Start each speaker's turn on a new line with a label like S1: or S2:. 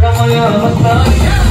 S1: 让我越活越。